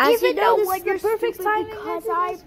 As Even you know, though this when is you're the perfect stupid time because I